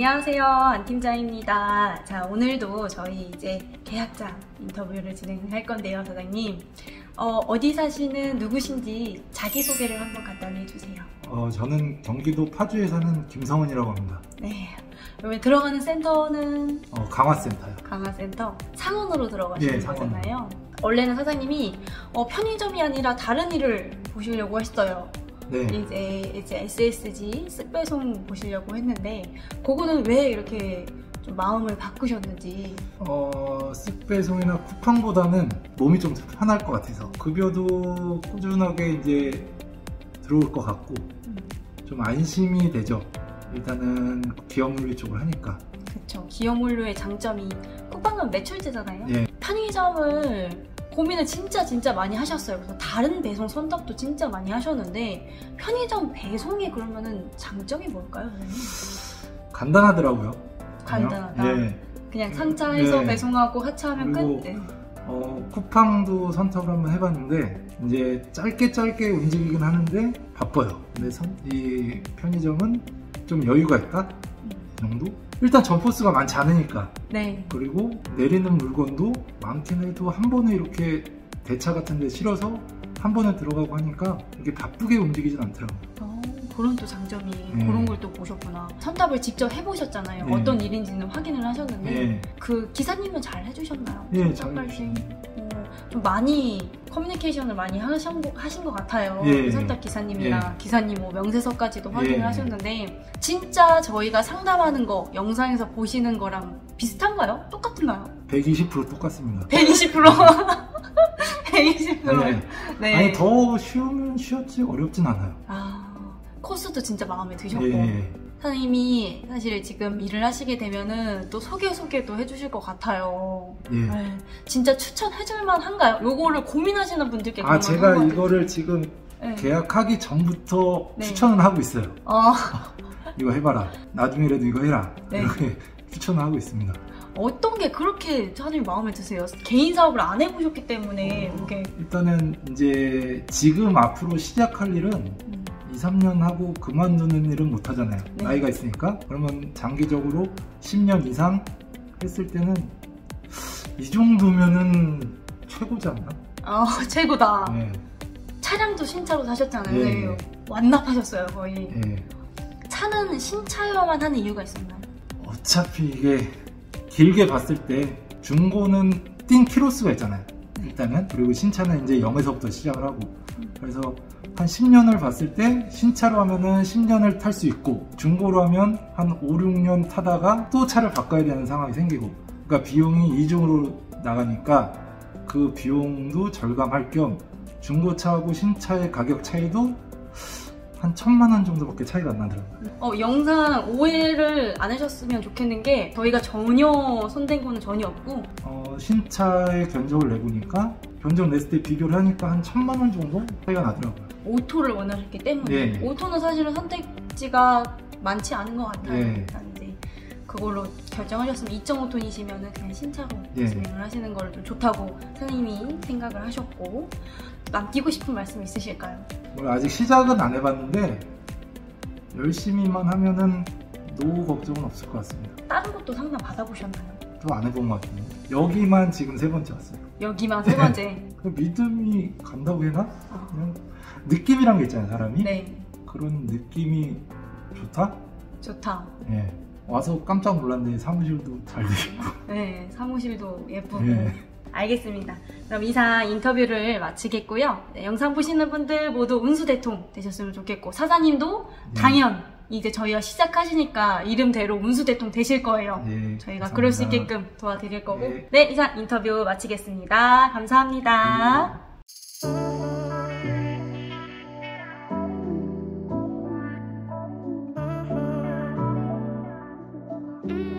안녕하세요. 안 팀장입니다. 자, 오늘도 저희 이제 계약자 인터뷰를 진행할 건데요, 사장님. 어, 어디 사시는 누구신지 자기소개를 한번 간단히 해주세요. 어, 저는 경기도 파주에 사는 김성은이라고 합니다. 네. 여기 들어가는 센터는 어, 강화센터요. 강화센터 상원으로 들어가시는 예, 상원으로. 거잖아요. 원래는 사장님이 어, 편의점이 아니라 다른 일을 보시려고 했어요. 네. 이제 이제 SSG 쓱배송 보시려고 했는데 그거는 왜 이렇게 좀 마음을 바꾸셨는지 어, 쓱배송이나 쿠팡보다는 몸이 좀 편할 것 같아서 급여도 꾸준하게 이제 들어올 것 같고 음, 좀 안심이 되죠. 일단은 기업 물류 쪽을 하니까. 그쵸 기업물류의 장점이 쿠팡은 매출제잖아요 예. 편의점을 고민을 진짜 진짜 많이 하셨어요 그래서 다른 배송 선택도 진짜 많이 하셨는데 편의점 배송이 그러면은 장점이 뭘까요 선생님? 간단하더라고요. 간단하다. 예. 그냥 상차해서 네. 배송하고 하차하면 끝 네. 어, 쿠팡도 선택을 한번 해봤는데 이제 짧게 짧게 움직이긴 하는데 바빠요. 근데 선- 이 편의점은 좀 여유가 있다 이 정도. 일단 점포수가 많지 않으니까 네. 그리고 내리는 물건도 많긴 해도 한 번에 이렇게 대차 같은 데 실어서 한 번에 들어가고 하니까 이게 바쁘게 움직이진 않더라고요. 어, 그런 또 장점이 네. 그런 걸 또 보셨구나. 선답을 직접 해보셨잖아요. 네. 어떤 일인지는 확인을 하셨는데 예, 그 기사님은 잘 해주셨나요? 예, 선답 잘. 어, 좀 많이 커뮤니케이션을 많이 하신, 거- 하신 것 같아요. 예. 선답 기사님이랑 예. 기사님 뭐 명세서까지도 확인을 예. 하셨는데 진짜 저희가 상담하는 거 영상에서 보시는 거랑 비슷한가요? 똑같은가요? 120% 똑같습니다. 120%. 120%. 네. 네. 아니 더 쉬우면 쉬웠지 어렵진 않아요. 아, 코스도 진짜 마음에 드셨고. 예, 사장님이 사실 지금 일을 하시게 되면은 또 소개 소개도 해주실 것 같아요. 예. 네, 진짜 추천해줄만 한가요? 요거를 고민하시는 분들께 아 제가 이거를 지금 네. 계약하기 전부터 네. 추천을 하고 있어요. 어, 이거 해봐라. 나중에라도 이거 해라. 네. 이렇게 추천을 하고 있습니다. 어떤 게 그렇게 사장님 마음에 드세요? 개인 사업을 안 해보셨기 때문에 어. 이게 일단은 이제 지금 앞으로 시작할 일은 음, 2, 3년 하고 그만두는 일은 못 하잖아요. 네. 나이가 있으니까. 그러면 장기적으로 10년 이상 했을 때는 이 정도면은 최고지 않나? 아 최고다. 예. 차량도 신차로 사셨잖아요. 예. 네. 완납하셨어요 거의. 예. 차는 신차여만 하는 이유가 있었나요? 어차피 이게 길게 봤을 때 중고는 뛴 키로수가 있잖아요. 네. 일단은 그리고 신차는 이제 0에서부터 시작을 하고 그래서 한 10년을 봤을 때 신차로 하면은 10년을 탈 수 있고 중고로 하면 한 5, 6년 타다가 또 차를 바꿔야 되는 상황이 생기고 그러니까 비용이 이중으로 나가니까 그 비용도 절감할 겸 중고차하고 신차의 가격 차이도 한 천만 원 정도밖에 차이가 안 나더라고요. 어, 영상 오해를 안 하셨으면 좋겠는 게 저희가 전혀 손댄 거는 전혀 없고 어, 신차의 견적을 내보니까 견적 냈을 때 비교를 하니까 한 천만 원 정도 차이가 나더라고요. 오토를 원하셨기 때문에 예. 오토는 사실은 선택지가 많지 않은 것 같아요. 이제 그걸로 결정하셨으면 2.5톤이시면은 그냥 신차로 예. 진행을 하시는 걸 좀 좋다고 선생님이 생각을 하셨고 남기고 싶은 말씀 있으실까요? 뭘 아직 시작은 안 해봤는데 열심히만 하면은 노후 걱정은 없을 것 같습니다. 다른 것도 상담 받아보셨나요? 또 안 해본 것 같은데 여기만 지금 세 번째 왔어요. 여기만 세 번째. 그 믿음이 간다고 해나? 어, 그냥 느낌이란 게 있잖아요, 사람이. 네, 그런 느낌이 좋다? 좋다. 예. 와서 깜짝 놀랐네. 사무실도 잘 돼 있고. 네, 사무실도 예쁘고. 예. 알겠습니다. 그럼 이상 인터뷰를 마치겠고요. 네, 영상 보시는 분들 모두 운수대통 되셨으면 좋겠고 사장님도 네. 당연 이제 저희가 시작하시니까 이름대로 운수대통 되실 거예요. 네, 저희가 감사합니다. 그럴 수 있게끔 도와드릴 거고 네, 네 이상 인터뷰 마치겠습니다. 감사합니다. Mm-hmm.